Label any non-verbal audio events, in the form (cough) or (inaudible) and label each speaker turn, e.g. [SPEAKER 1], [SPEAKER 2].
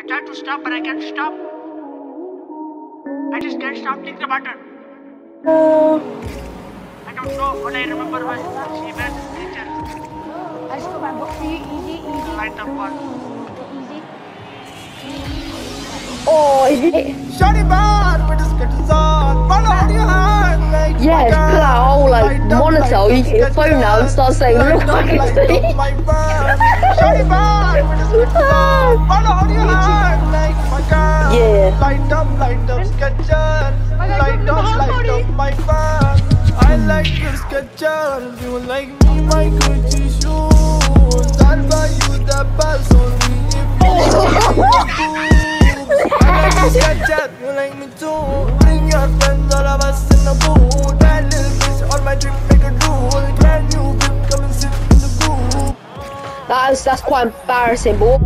[SPEAKER 1] I tried to stop, but I can't stop. I just can't stop. Click the button. I don't know what I remember was she was creature.
[SPEAKER 2] Let's go back. Easy, easy, easy.
[SPEAKER 1] Light up one.
[SPEAKER 2] Easy.
[SPEAKER 3] Oh, is it?
[SPEAKER 4] Shawty bad with the skittles on. Follow on your hand like
[SPEAKER 3] Yes,
[SPEAKER 4] my
[SPEAKER 3] put that whole like monitor you your phone now and start saying, look what I can see. (laughs) Yeah.
[SPEAKER 4] Light up, light up, Skechers. Light up, light up, my bird. I like your Skechers. You like me, my Gucci shoes. I'll buy you the best only if you oh. like I like your Skechers. You like me too. Bring your friends, all of us in the booth. That little bitch on my trip, make a rule. Brand new whip, come and sit in the booth.
[SPEAKER 3] That's that's quite embarrassing, but